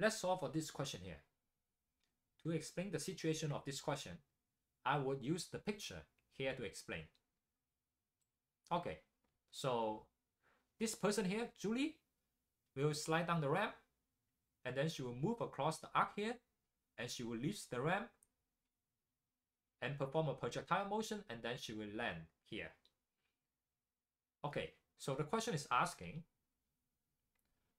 let's solve for this question here. To explain the situation of this question, I would use the picture here to explain. Okay, so this person here, Julie, will slide down the ramp and then she will move across the arc here and she will leave the ramp and perform a projectile motion and then she will land here. Okay, so the question is asking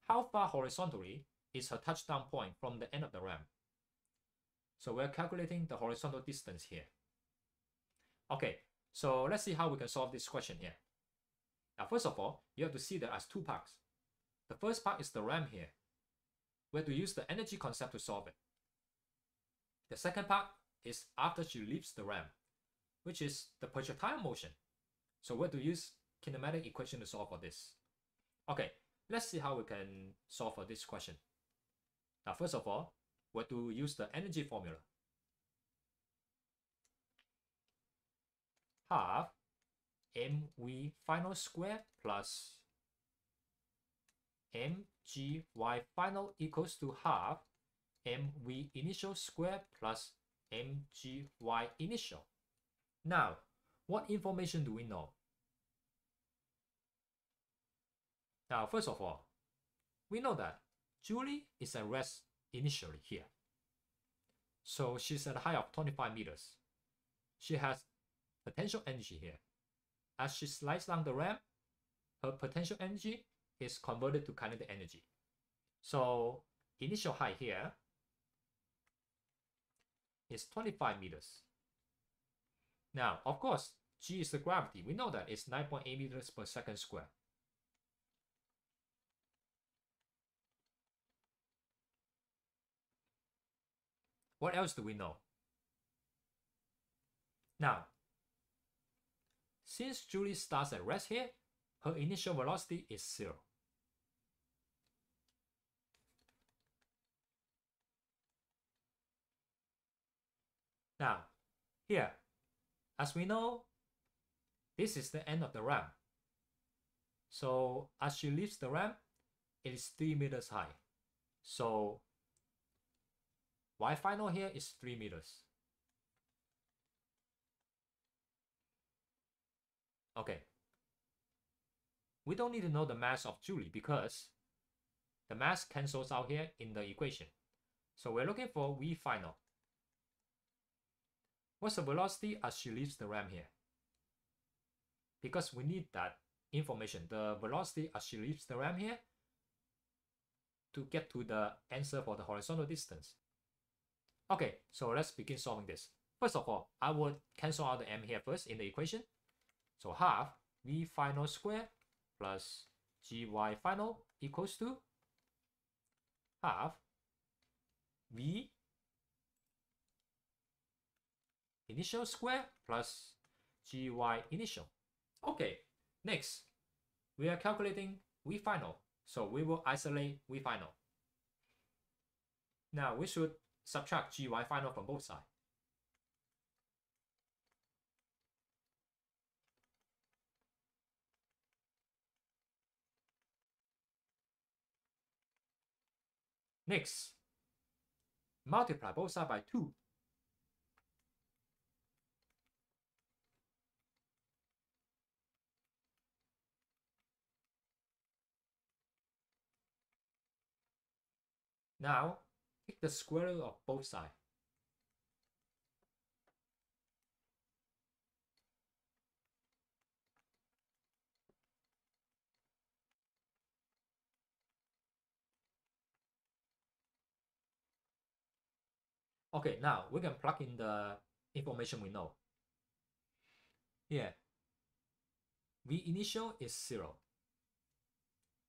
how far horizontally is her touchdown point from the end of the ramp? So we're calculating the horizontal distance here. Okay, so let's see how we can solve this question here. Now, first of all, you have to see that as two parts. The first part is the ramp here. We have to use the energy concept to solve it. The second part is after she leaves the ramp, which is the projectile motion. So we have to use kinematic equation to solve for this. Okay, let's see how we can solve for this question. Now, first of all, we have to use the energy formula. Half mv final square plus mgy final equals to half mv initial square plus mgy initial. Now, what information do we know? Now, first of all, we know that Julie is at rest initially here. So she's at a height of 25 meters. She has potential energy here. As she slides down the ramp, her potential energy is converted to kinetic energy. So initial height here is 25 meters. Now, of course, g is the gravity. We know that it's 9.8 meters per second square. What else do we know? Now, since Julie starts at rest here, her initial velocity is zero. Now, here, as we know, this is the end of the ramp. So as she leaves the ramp, it is 3 meters high. So Y final here is 3 meters. Okay. We don't need to know the mass of Julie because the mass cancels out here in the equation. So we're looking for V final. What's the velocity as she leaves the ramp here? Because we need that information, the velocity as she leaves the ramp here to get to the answer for the horizontal distance. Okay, so let's begin solving this. First of all, I would cancel out the m here first in the equation. So half v final square plus gy final equals to half v initial square plus gy initial. Okay, next, we are calculating v final. So we will isolate v final. Now we should subtract gy final from both sides. Next, multiply both sides by 2. Now, Take the square root of both sides. Okay, now we can plug in the information we know. Here, V initial is 0.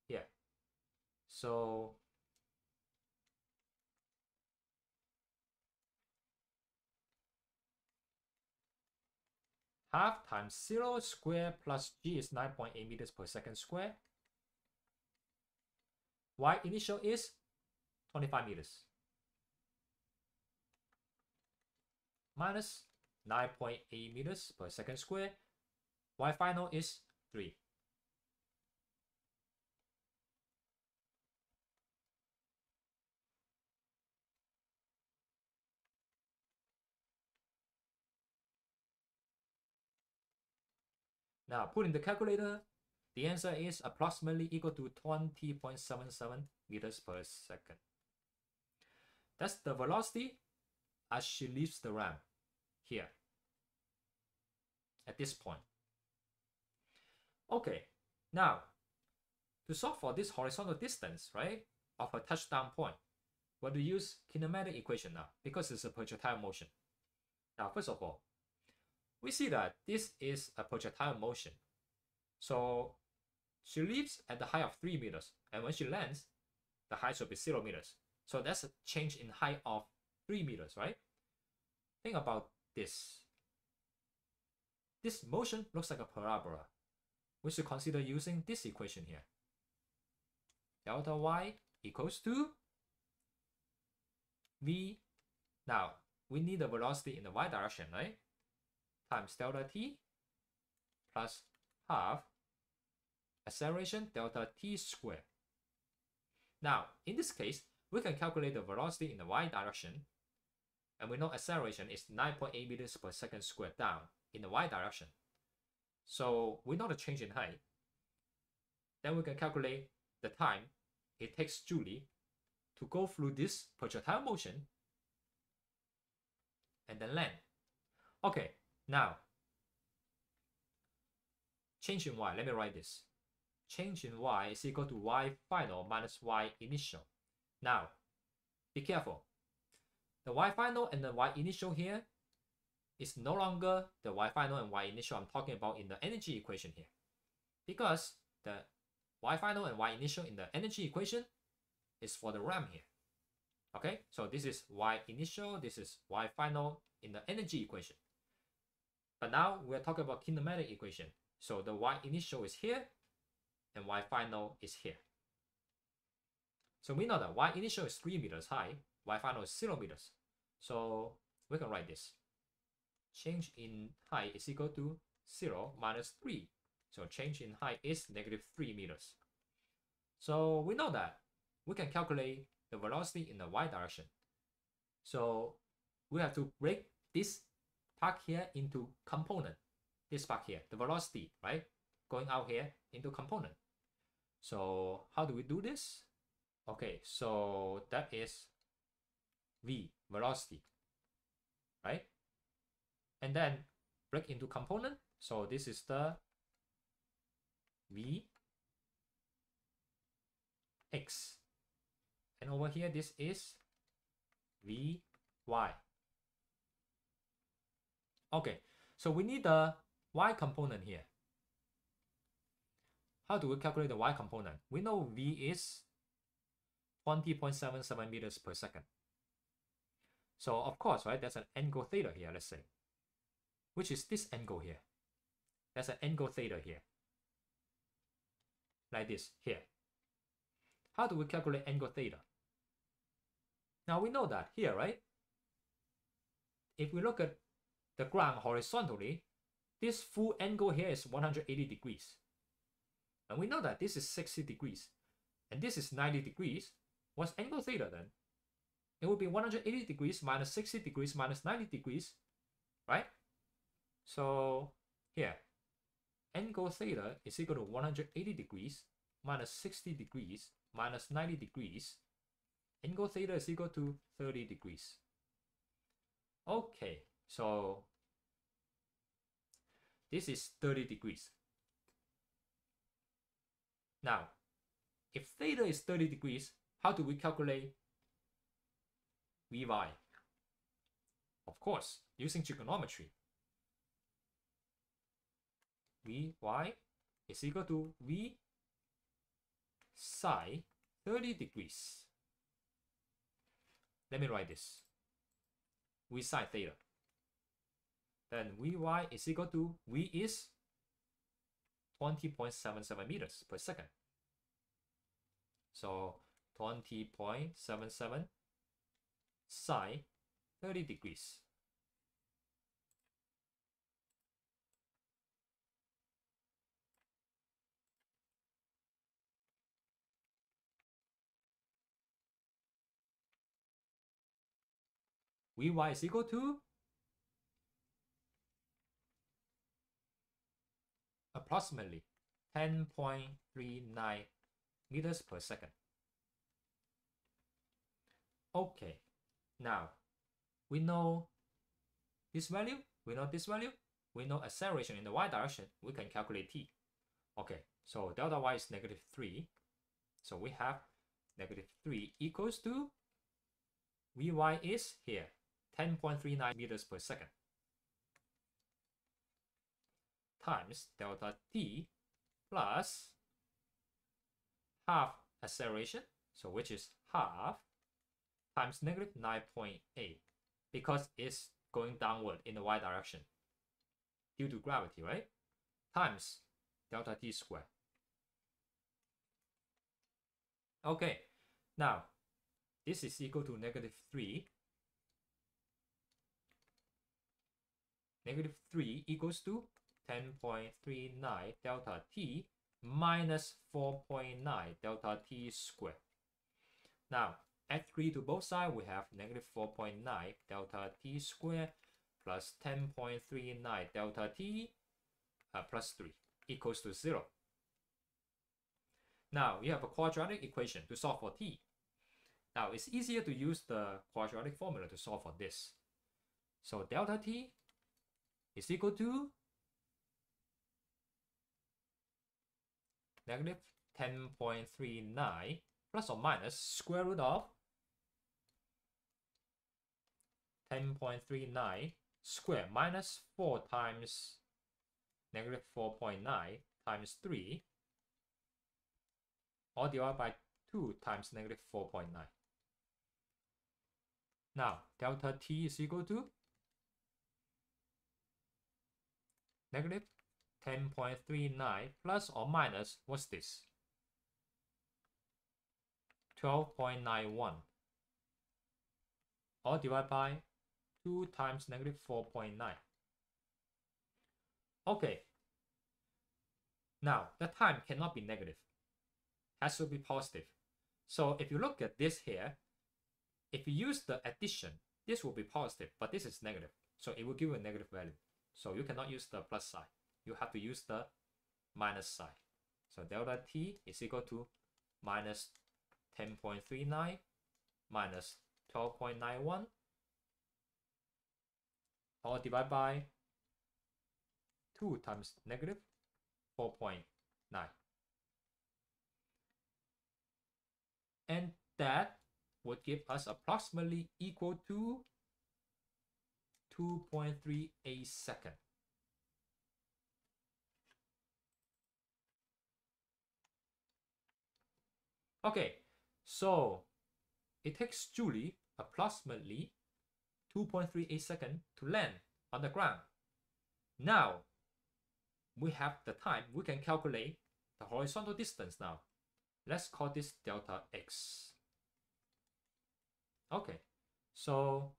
Here. So half times 0 square plus g is 9.8 meters per second square. Y initial is 25 meters. Minus 9.8 meters per second square. Y final is 3. Now put in the calculator, the answer is approximately equal to 20.77 meters per second. That's the velocity as she leaves the ramp here at this point. Okay, now to solve for this horizontal distance, right, of a touchdown point, we're to use kinematic equation now because it's a projectile motion. Now, first of all, we see that this is a projectile motion. So she leaps at the height of 3 meters, and when she lands, the height should be 0 meters. So that's a change in height of 3 meters, right? Think about this. This motion looks like a parabola. We should consider using this equation here. Delta y equals to v. Now, we need the velocity in the y direction, right? Times delta t plus half acceleration delta t squared. Now, in this case, we can calculate the velocity in the y direction, and we know acceleration is 9.8 meters per second squared down in the y direction. So we know the change in height. Then we can calculate the time it takes Julie to go through this projectile motion and then land. Okay, now change in y, let me write this. Change in y is equal to y final minus y initial. Now, be careful. The y final and the y initial here is no longer the y final and y initial I'm talking about in the energy equation here. Because the y final and y initial in the energy equation is for the RAM here. Okay, so this is y initial, this is y final in the energy equation. But now we're talking about kinematic equation. So the y initial is here and y final is here. So we know that y initial is 3 meters high, y final is 0 meters. So we can write this. Change in height is equal to 0 minus 3. So change in height is negative 3 meters. So we know that we can calculate the velocity in the y direction. So we have to break this part here into component. This part here, the velocity, right? Going out here into component. So how do we do this? Okay, so that is v, velocity, right? And then break into component. So this is the v x and over here, this is Vy. Okay, so we need the y component here. How do we calculate the y component? We know V is 20.77 meters per second. So of course, right, there's an angle theta here, let's say, which is this angle here. There's an angle theta here, like this here. How do we calculate angle theta? Now we know that here, right? If we look at the ground horizontally, this full angle here is 180 degrees. And we know that this is 60 degrees. And this is 90 degrees. What's angle theta then? It would be 180 degrees minus 60 degrees minus 90 degrees, right? So here, angle theta is equal to 180 degrees minus 60 degrees minus 90 degrees angle theta is equal to 30 degrees. Okay, so this is 30 degrees. Now, if theta is 30 degrees, how do we calculate Vy? Of course, using trigonometry. Vy is equal to V sine 30 degrees. Let me write this. V sine theta. Then Vy is equal to V is 20.77 meters per second. So 20.77 sine 30 degrees. Vy is equal to approximately 10.39 meters per second. Okay, now we know this value, we know this value, we know acceleration in the y direction, we can calculate t. Okay, so delta y is negative 3. So we have negative 3 equals to Vy is here, 10.39 meters per second times delta t plus half acceleration, so which is half times negative 9.8 because it's going downward in the y direction due to gravity, right? Times delta t squared. Okay, now this is equal to negative 3. Negative 3 equals to 10.39 delta t minus 4.9 delta t squared. Now, add 3 to both sides, we have negative 4.9 delta t squared plus 10.39 delta t uh, plus 3 equals to 0. Now, you have a quadratic equation to solve for t. Now, it's easier to use the quadratic formula to solve for this. So, delta t is equal to negative 10.39 plus or minus square root of 10.39 square minus 4 times negative 4.9 times 3 all divided by 2 times negative 4.9. Now, delta t is equal to negative 10.39 plus or minus, what's this? 12.91. or divide by 2 times negative 4.9. Okay. Now, the time cannot be negative. Has to be positive. So if you look at this here, if you use the addition, this will be positive, but this is negative. So it will give you a negative value. So you cannot use the plus sign you have to use the minus sign. So delta t is equal to minus 10.39 minus 12.91 all divided by 2 times negative 4.9. And that would give us approximately equal to 2.38 second. Okay, so it takes Julie approximately 2.38 seconds to land on the ground. Now, we have the time, we can calculate the horizontal distance now. Let's call this delta x. Okay, so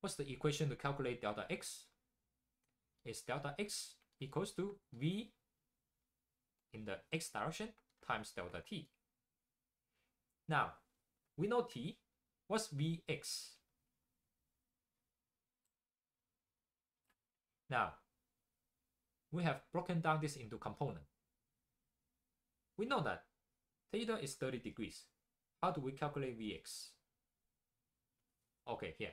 what's the equation to calculate delta x? Is delta x equals to v in the x direction times delta t. Now, we know t. What's Vx? Now, we have broken down this into component. We know that theta is 30 degrees. How do we calculate Vx? Okay, here.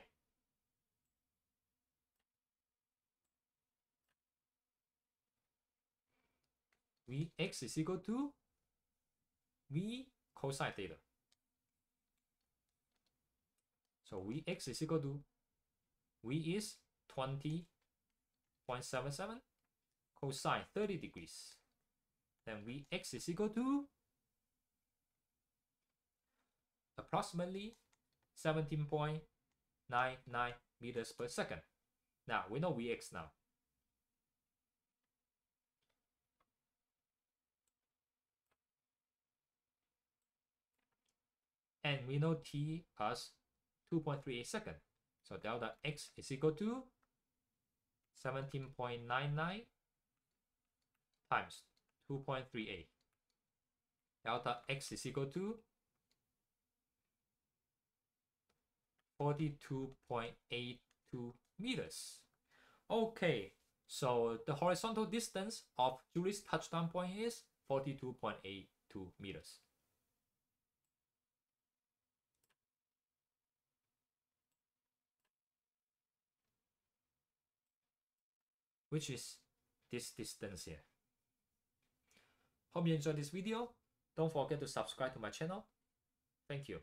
Vx is equal to V cosine theta. So Vx is equal to V is 20.77 cosine 30 degrees. Then Vx is equal to approximately 17.99 meters per second. Now we know Vx now. And we know t as 2.38 seconds. So delta x is equal to 17.99 times 2.38. Delta x is equal to 42.82 meters. Okay, So the horizontal distance of Julie's touchdown point is 42.82 meters. Which is this distance here. Hope you enjoyed this video. Don't forget to subscribe to my channel. Thank you.